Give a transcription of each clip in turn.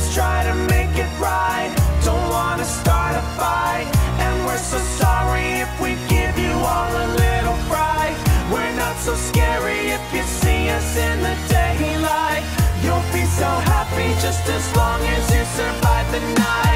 Let's try to make it right. Don't wanna start a fight. And we're so sorry if we give you all a little fright. We're not so scary if you see us in the daylight. You'll be so happy just as long as you survive the night.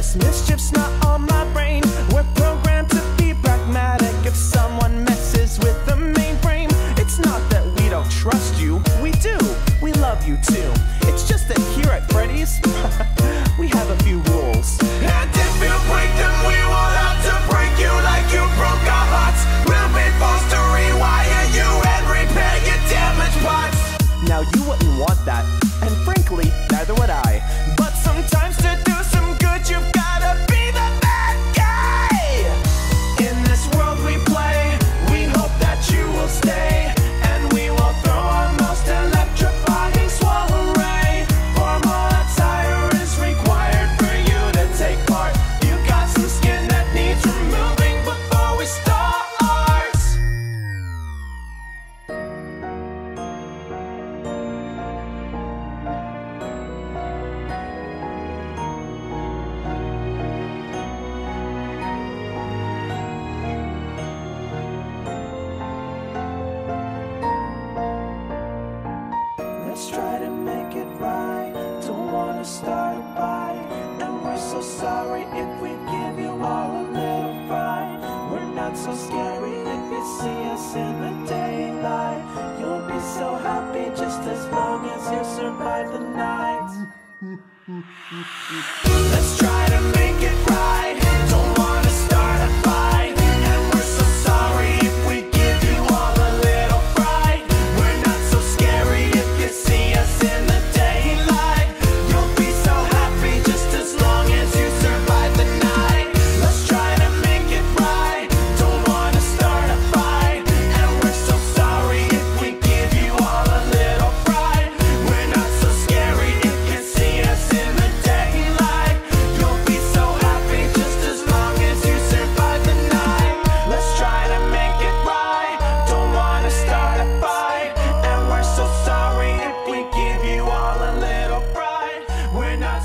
this. Mischief's not on my see us in the daylight. You'll be so happy just as long as you survive the night. Let's try.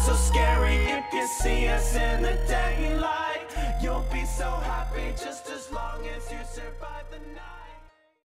so scary if you see us in the daylight. You'll be so happy just as long as you survive the night.